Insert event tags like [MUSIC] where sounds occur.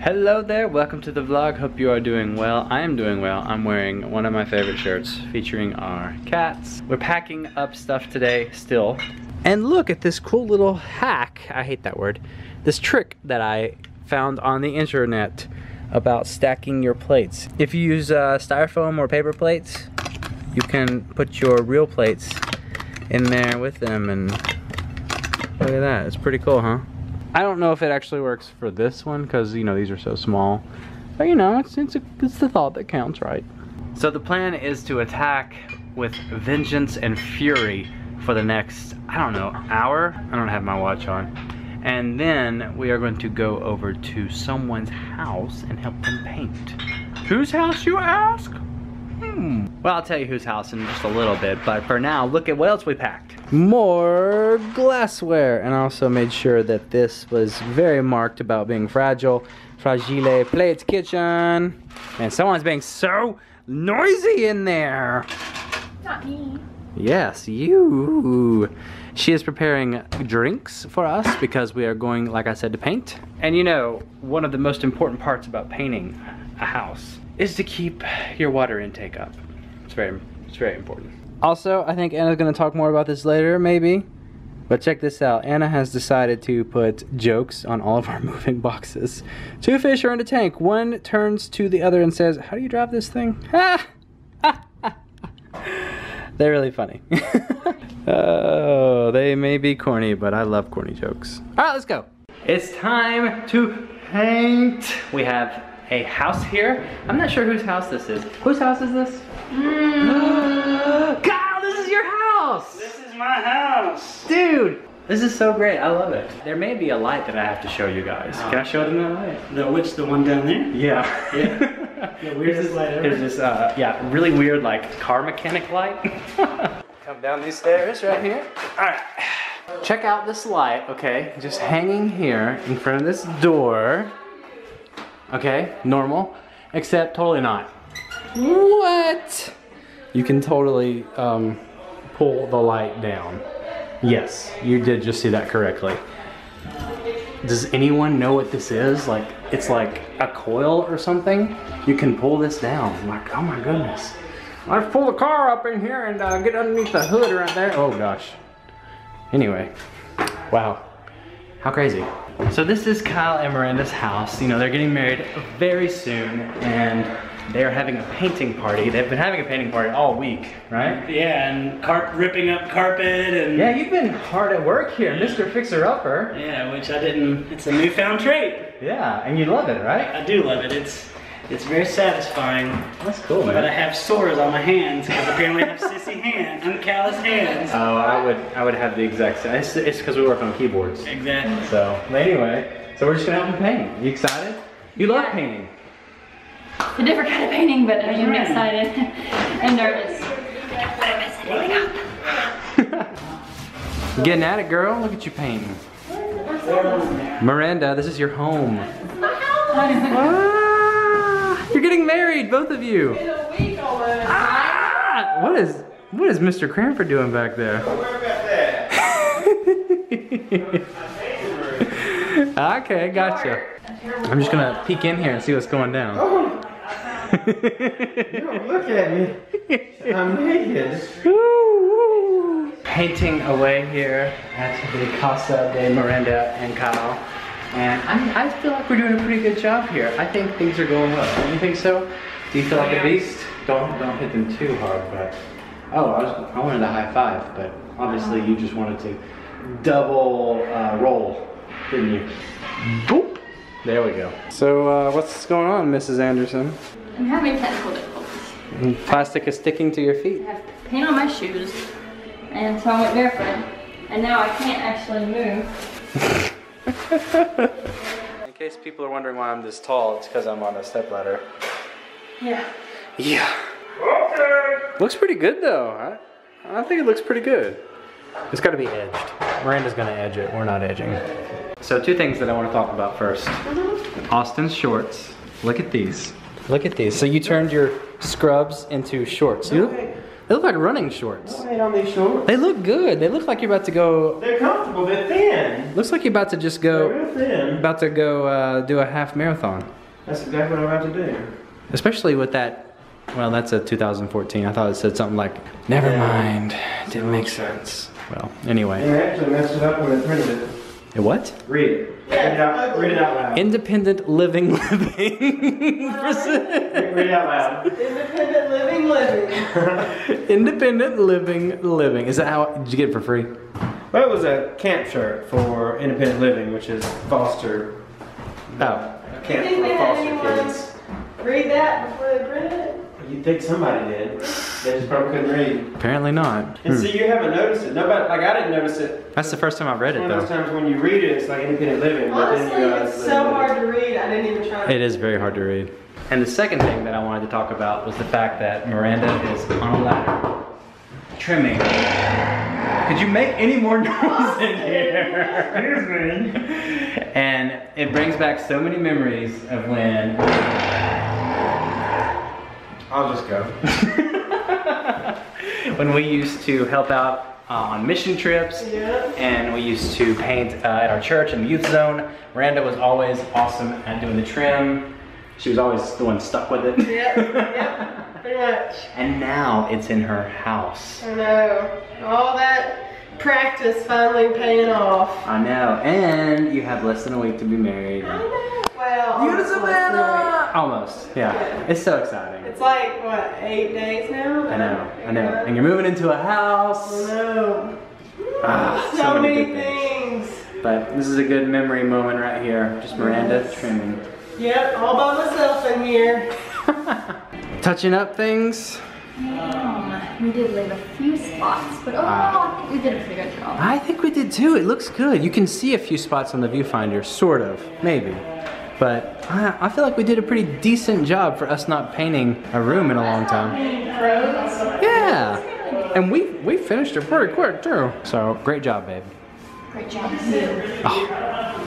Hello there, welcome to the vlog. Hope you are doing well. I am doing well. I'm wearing one of my favorite shirts featuring our cats. We're packing up stuff today still. And look at this cool little hack, I hate that word, this trick that I found on the internet about stacking your plates. If you use uh, styrofoam or paper plates, you can put your real plates in there with them and look at that, it's pretty cool, huh? I don't know if it actually works for this one because you know these are so small. But you know, it's it's, a, it's the thought that counts, right? So the plan is to attack with vengeance and fury for the next I don't know hour. I don't have my watch on, and then we are going to go over to someone's house and help them paint. Whose house, you ask? Hmm. Well, I'll tell you whose house in just a little bit, but for now, look at what else we packed. More glassware, and I also made sure that this was very marked about being fragile. Fragile Plates Kitchen. And someone's being so noisy in there. Not me. Yes, you. She is preparing drinks for us because we are going, like I said, to paint. And you know, one of the most important parts about painting a house is to keep your water intake up. It's very, it's very important. Also, I think Anna's gonna talk more about this later, maybe. But check this out. Anna has decided to put jokes on all of our [LAUGHS] moving boxes. Two fish are in a tank. One turns to the other and says, How do you drive this thing? [LAUGHS] They're really funny. [LAUGHS] oh, they may be corny, but I love corny jokes. All right, let's go. It's time to paint. We have a house here. I'm not sure whose house this is. Whose house is this? [GASPS] Kyle, this is your house! This is my house. Dude, this is so great. I love it. There may be a light that I have to show you guys. Can I show them that light? The which the one down there? Yeah. Yeah. [LAUGHS] The weirdest light ever. There's this, uh, yeah, really weird like car mechanic light. [LAUGHS] Come down these stairs right here. All right. Check out this light, okay? Just hanging here in front of this door. Okay, normal, except totally not. What? You can totally um, pull the light down. Yes, you did just see that correctly. Does anyone know what this is? Like, it's like a coil or something. You can pull this down. I'm like, oh my goodness. Let's pull the car up in here and uh, get underneath the hood right there. Oh gosh. Anyway, wow. How crazy. So this is Kyle and Maranda's house. You know, they're getting married very soon and they're having a painting party. They've been having a painting party all week, right? Yeah, and car- ripping up carpet and Yeah, you've been hard at work here, Mr. Fixer-Upper. yeah, which I didn't. It's a newfound trait. Yeah, and you love it, right? I do love it. It's it's very satisfying. That's cool, But I man. have sores on my hands because apparently I have sissy hands. I'm callous hands. Oh, I would, I would have the exact same. It's because we work on keyboards. Exactly. So, anyway, so we're just gonna help him paint. You excited? You love Yeah. painting. A different kind of painting, but I am excited [LAUGHS] and nervous. I don't want to mess anything up. Getting at it, girl. Look at you painting. Maranda, this is your home. Ah, you're getting married, both of you. Ah, what is what is Mr. Cranford doing back there? [LAUGHS] okay, gotcha. I'm just gonna peek in here and see what's going down. [LAUGHS] Don't look at me. I'm naked. Painting away here at the Casa de Maranda and Kyle. And I, I feel like we're doing a pretty good job here. I think things are going well. Don't you think so? Do you feel like a beast? Don't don't hit them too hard, but oh, I was I wanted a high five, but obviously you just wanted to double uh, roll, didn't you? Boop. There we go. So uh, what's going on, Mrs. Anderson? I'm having technical difficulties. Plastic is sticking to your feet. I have paint on my shoes, and so I went barefoot, and now I can't actually move. [LAUGHS] In case people are wondering why I'm this tall, it's because I'm on a stepladder. Yeah. Yeah. Okay. Looks pretty good though. I, I think it looks pretty good. It's got to be edged. Maranda's gonna edge it. We're not edging. So two things that I want to talk about first. Mm-hmm. Austin's shorts. Look at these. Look at these. So you turned your scrubs into shorts. You look, They look like running shorts. I made on these shorts. They look good. They look like you're about to go. They're comfortable. They're thin. Looks like you're about to just go. They're real thin. About to go uh, do a half marathon. That's exactly what I'm about to do. Especially with that. Well, that's a 2014. I thought it said something like, "Never Yeah. mind, didn't make sense." Well, anyway, And they actually messed it up when they printed it. Eh, what? Read it. Read it out, read it out loud. Independent living [LAUGHS] living. Read it out loud. Independent living, living. [LAUGHS] Independent living living. Is that how? Did you get it for free? Well, it was a camp shirt for independent living, which is foster Oh. a camp Didn't for they foster anyone- kids. Read that before they printed it? You'd think somebody did. They just probably couldn't read. Apparently not. And Hmm. see, you haven't noticed it. Nobody, like I didn't notice it. That's the first time I've read It's it one though. times when you read it, it's like independent living, but then Honestly, you it's living so living. hard to read, I didn't even try. It is very hard to read. And the second thing that I wanted to talk about was the fact that Maranda is on a ladder trimming. Could you make any more [LAUGHS] noise in here? Excuse me. And it brings back so many memories of when I'll just go. [LAUGHS] [LAUGHS] when we used to help out uh, on mission trips Yeah. and we used to paint uh, at our church in the youth zone. Maranda was always awesome at doing the trim. She was always the one stuck with it. Yep, yep, [LAUGHS] pretty much. And now it's in her house. I know. All that practice finally paying off. I know. And you have less than a week to be married. I know. Well, You almost Savannah! Almost. Yeah. Yeah. It's so exciting. It's like, what, eight days now? I know. I know. And you're moving into a house. know. Ah, So, so many many things. things. But this is a good memory moment right here. Just Maranda trimming. Yep, all by myself in here. [LAUGHS] Touching up things. Um, we did leave a few spots, but overall, Ah. I think we did a pretty good job. I think we did too. It looks good. You can see a few spots on the viewfinder, sort of, maybe. But I, I feel like we did a pretty decent job for us not painting a room in a long time. Yeah. And we we finished it pretty quick too. So great job, babe. Great job. Oh,